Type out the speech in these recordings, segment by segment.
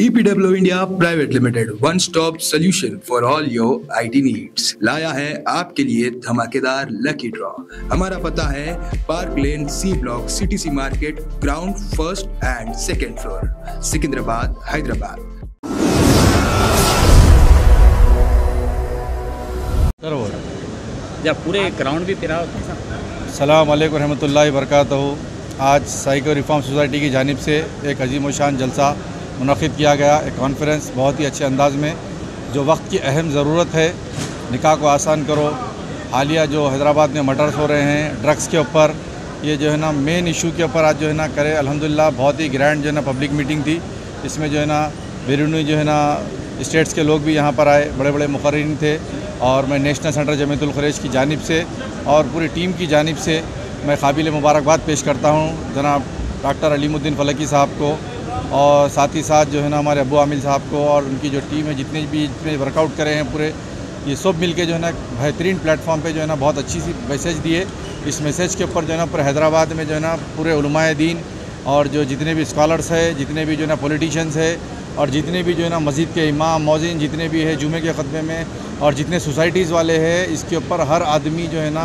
EPW India Private Limited, one stop solution for all your IT needs. लाया है आपके लिए धमाकेदार लकी ड्रॉ हमारा पता है park lane C block CTC market ground first and second floor Secunderabad Hyderabad या पूरे ग्राउंड भी फिरा सलाम रहमतुल्लाहि वरकatuh आज साइको रिफॉर्म सोसाइटी की जानिब से एक अजीम शान जलसा मुनद किया गया एक कॉन्फ्रेंस बहुत ही अच्छे अंदाज में, जो वक्त की अहम ज़रूरत है। निकाह को आसान करो। हालिया जो हैदराबाद में मर्डर्स हो रहे हैं ड्रग्स के ऊपर, ये जो है ना मेन इशू के ऊपर आज जो है ना करे। अल्हम्दुलिल्लाह, बहुत ही ग्रैंड जो है ना पब्लिक मीटिंग थी। इसमें जो है ना बेरूनी जो है ना स्टेट्स के लोग भी यहाँ पर आए बड़े बड़े मुकर्रीन थे। और मैं नेशनल सेंटर जमीतुल खरेज की जानब से और पूरी टीम की जानब से मैं काबिल मुबारकबाद पेश करता हूँ। जनाब डॉक्टर अलीमुद्दीन फ़लकी साहब को और साथ ही साथ जो है ना हमारे अबू आमिल साहब को और उनकी जो टीम है, जितने भी इसमें वर्कआउट करे हैं पूरे, ये सब मिल के जो है ना बेहतरीन प्लेटफॉर्म पे जो है ना बहुत अच्छी सी मैसेज दिए। इस मैसेज के ऊपर जो है ना पूरे हैदराबाद में जो है ना पूरे उलमाए दीन और जो जितने भी स्कॉलर्स है, जितने भी जो है ना पॉलिटिशियंस है और जितने भी जो है ना मस्जिद के इमाम, मौजिन जितने भी है जुमे के ख़तबे में और जितने सोसाइटीज़ वाले हैं, इसके ऊपर हर आदमी जो है ना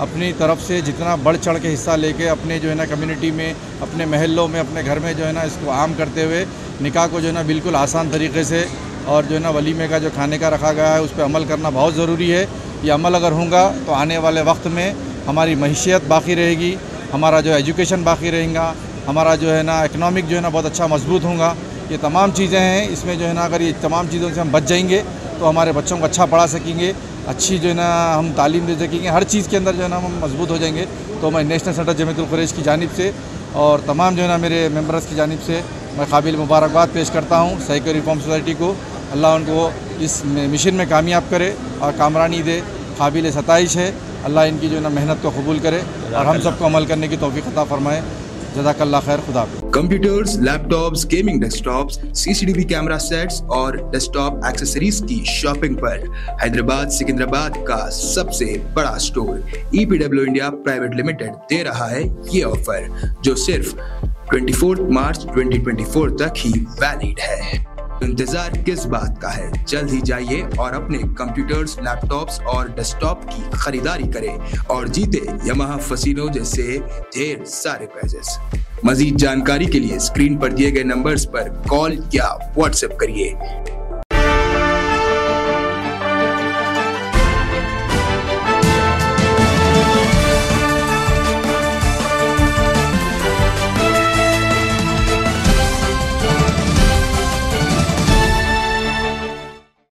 अपनी तरफ़ से जितना बढ़ चढ़ के हिस्सा लेके अपने जो है ना कम्युनिटी में, अपने महलों में, अपने घर में जो है ना इसको आम करते हुए निकाह को जो है ना बिल्कुल आसान तरीके से और जो है ना वलीमे का जो खाने का रखा गया है, उस पर अमल करना बहुत ज़रूरी है। ये अमल अगर होगा तो आने वाले वक्त में हमारी मीशियत बाकी रहेगी, हमारा जो एजुकेशन बाकी रहेगा, हमारा जो है ना इकनॉमिक जो है ना बहुत अच्छा मज़बूत होगा ये तमाम चीज़ें हैं, इसमें जो है ना अगर ये तमाम चीज़ों से हम बच जाएँगे तो हमारे बच्चों को अच्छा पढ़ा सकेंगे अच्छी जो है ना हम तालीम दे सकेंगे हर चीज़ के अंदर जो है ना हम मज़बूत हो जाएँगे। तो मैं नेशनल सेंटर जमीतुल कुरैश की जानब से और तमाम जो है ना मेरे मेंबर्स की जानब से मैं काबिल मुबारकबाद पेश करता हूँ सैको रिफॉर्म सोसाइटी को। अल्लाह उनको इस मिशन में कामयाब करे और कामरानी दे काबिल सतश है। अल्लाह इनकी जो है ना मेहनत को कबूल करे और हम सबको अमल करने की तोफ़ी अता फरमाए। जजाकल्ला खैर, खुदा computers laptops gaming desktops CCTV camera sets और डेस्कटॉप एक्सेसरीज की शॉपिंग पर हैदराबाद, सिकंदराबाद का सबसे बड़ा store EPW India private limited दे रहा है ये ऑफ़र जो सिर्फ़ 24 मार्च 2024 तक ही वैलिड है। इंतज़ार किस बात का है? जल्द ही जाइए और अपने कंप्यूटर्स लैपटॉप्स और डेस्कटॉप की खरीदारी करें और जीते यमहा फसीनो जैसे ढेर सारे प्राइजेस मजीद जानकारी के लिए स्क्रीन पर दिए गए नंबर्स पर कॉल या व्हाट्सएप करिए।